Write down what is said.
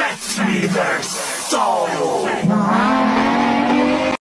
protect me, there's sorrow.